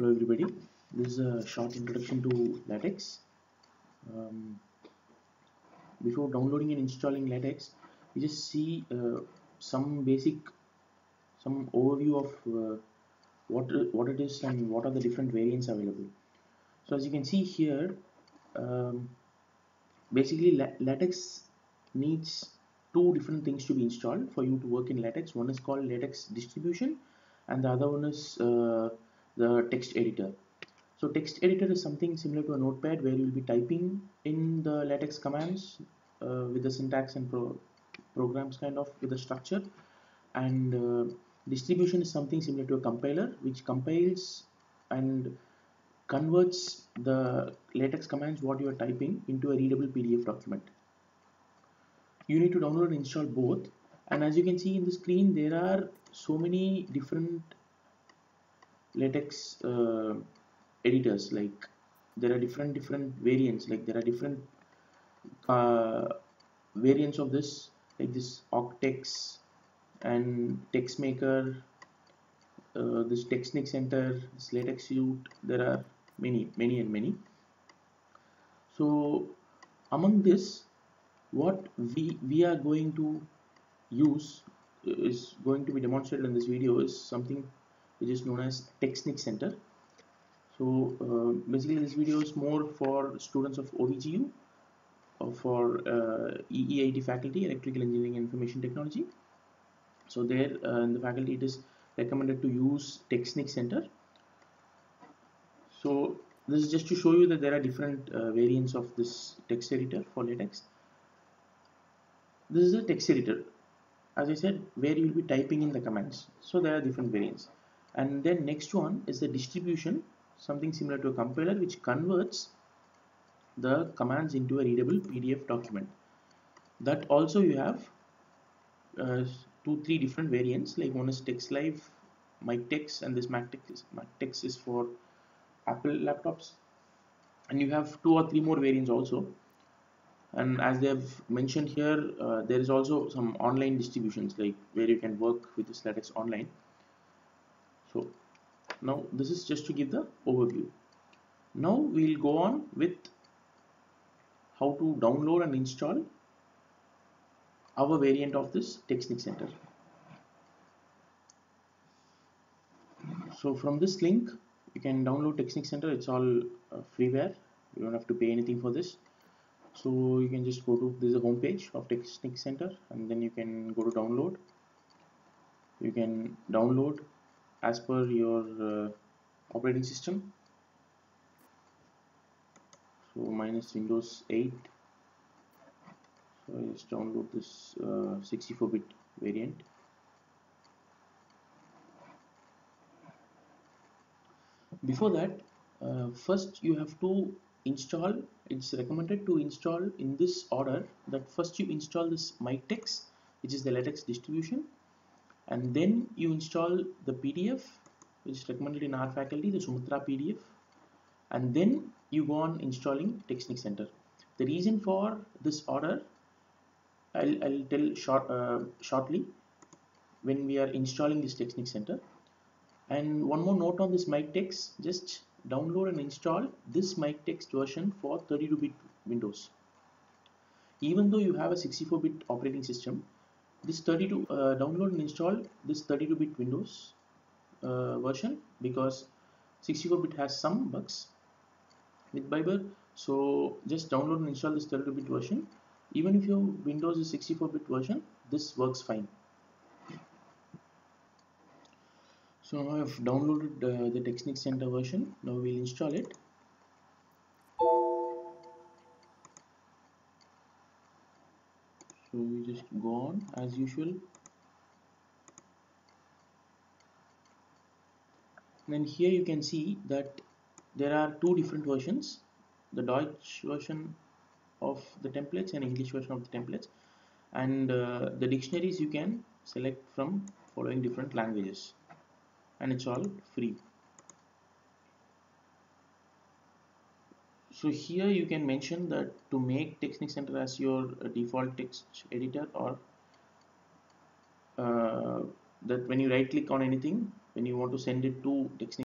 Hello everybody, this is a short introduction to LaTeX. Um, before downloading and installing LaTeX, we just see uh, some basic, some overview of uh, what what it is and what are the different variants available. So as you can see here, um, basically La LaTeX needs two different things to be installed for you to work in LaTeX. One is called LaTeX distribution and the other one is uh, the text editor. So text editor is something similar to a notepad where you will be typing in the LaTeX commands uh, with the syntax and pro programs kind of with the structure and uh, distribution is something similar to a compiler which compiles and converts the LaTeX commands what you are typing into a readable PDF document. You need to download and install both and as you can see in the screen there are so many different latex uh, editors like there are different different variants like there are different uh, variants of this like this Octex and Texmaker uh, this TeXnicCenter this latex suite there are many many and many. So among this what we we are going to use is going to be demonstrated in this video is something which is known as TeXnicCenter. So uh, basically this video is more for students of OVGU or for uh, EEIT faculty, Electrical Engineering and Information Technology. So there uh, in the faculty it is recommended to use TeXnicCenter. So this is just to show you that there are different uh, variants of this text editor for LaTeX. This is a text editor as I said where you will be typing in the commands so there are different variants and then next one is the distribution something similar to a compiler which converts the commands into a readable PDF document. That also you have uh, two three different variants like one is TextLive MiKTeX and this MacTeX MacTeX is for Apple laptops. And you have two or three more variants also. And as they have mentioned here uh, there is also some online distributions like where you can work with this latex online so now this is just to give the overview. Now we'll go on with how to download and install our variant of this TeXnicCenter. So from this link you can download TeXnicCenter. It's all uh, freeware. You don't have to pay anything for this. So you can just go to this is a home page of TeXnicCenter and then you can go to download. You can download as per your uh, operating system. So minus Windows 8 so I just download this 64-bit uh, variant. Before that uh, first you have to install it's recommended to install in this order that first you install this MiKTeX which is the latex distribution and then you install the PDF which is recommended in our faculty the Sumatra PDF and then you go on installing TeXnicCenter. The reason for this order I'll, I'll tell short, uh, shortly when we are installing this TeXnicCenter. And one more note on this MiKTeX just download and install this MiKTeX version for 32-bit Windows. Even though you have a 64-bit operating system, this 32 uh, download and install this 32-bit Windows uh, version because 64-bit has some bugs with Biber. So just download and install this 32-bit version. Even if your Windows is 64-bit version, this works fine. so now I've downloaded uh, the TeXnicCenter version now we'll install it so we just go on as usual. Then here you can see that there are two different versions the Deutsch version of the templates and English version of the templates. And uh, the dictionaries you can select from following different languages. And it's all free so here you can mention that to make TeXnicCenter as your default text editor or uh, that when you right click on anything when you want to send it to Technic